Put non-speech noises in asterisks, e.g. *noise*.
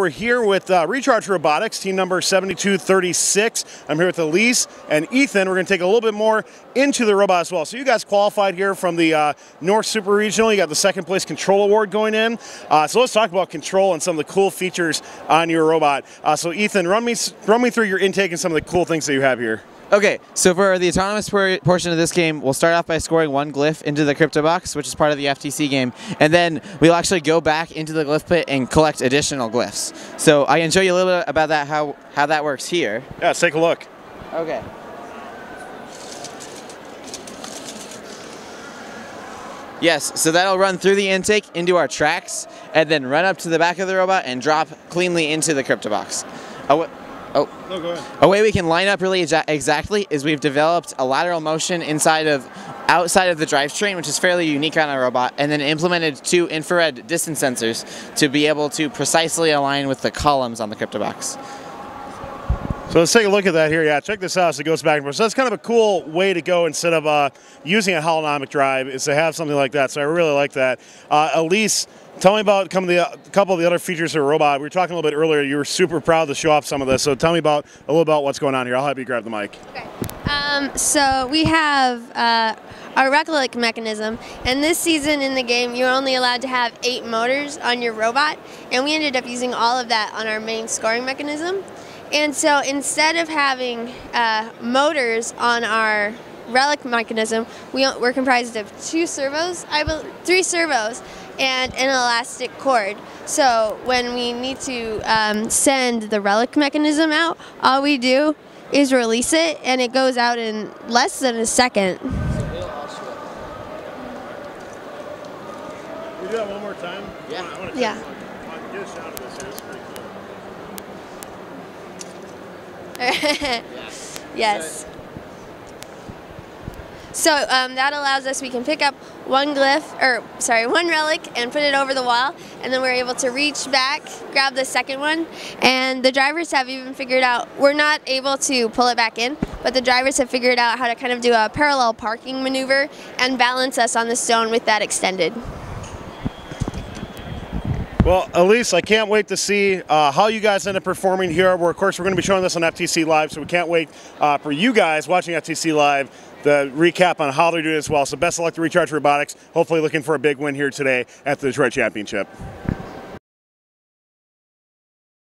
we're here with uh, Recharged Robotics, team number 7236. I'm here with Elise and Ethan. We're going to take a little bit more into the robot as well. So you guys qualified here from the uh, North Super Regional. You got the second place control award going in. Uh, so let's talk about control and some of the cool features on your robot. Uh, so Ethan, run me run me through your intake and some of the cool things that you have here. Okay, so for the autonomous portion of this game, we'll start off by scoring one glyph into the crypto box, which is part of the FTC game, and then we'll actually go back into the glyph pit and collect additional glyphs. So I can show you a little bit about that, how, how that works here. Yeah, let's take a look. Okay. Yes, so that'll run through the intake into our tracks, and then run up to the back of the robot and drop cleanly into the crypto box. Oh, Oh. No, go ahead. A way we can line up really exa exactly is we've developed a lateral motion inside of outside of the drivetrain, which is fairly unique on a robot, and then implemented two infrared distance sensors to be able to precisely align with the columns on the CryptoBox. So let's take a look at that here. Yeah, check this out as it goes back and forth. So that's kind of a cool way to go instead of uh, using a holonomic drive is to have something like that. So I really like that. Uh, Elise, tell me about the, a couple of the other features of the robot. We were talking a little bit earlier. You were super proud to show off some of this. So tell me about a little about what's going on here. I'll have you grab the mic. Okay. Um, so we have uh, our relic mechanism, and this season in the game, you're only allowed to have eight motors on your robot, and we ended up using all of that on our main scoring mechanism. And so instead of having uh, motors on our relic mechanism, we, we're comprised of two servos, I believe, three servos, and an elastic cord. So when we need to um, send the relic mechanism out, all we do is release it, and it goes out in less than a second. We do that one more time? Yeah. I wanna, I yeah. *laughs* yes. So um, that allows us, we can pick up one glyph, or sorry, one relic and put it over the wall, and then we're able to reach back, grab the second one, and the drivers have even figured out, we're not able to pull it back in, but the drivers have figured out how to kind of do a parallel parking maneuver and balance us on the stone with that extended. Well, Elise, I can't wait to see uh, how you guys end up performing here. We're, of course, we're going to be showing this on FTC Live, so we can't wait uh, for you guys watching FTC Live the recap on how they're doing as well. So best of luck to Recharged Robotics. Hopefully looking for a big win here today at the Detroit Championship.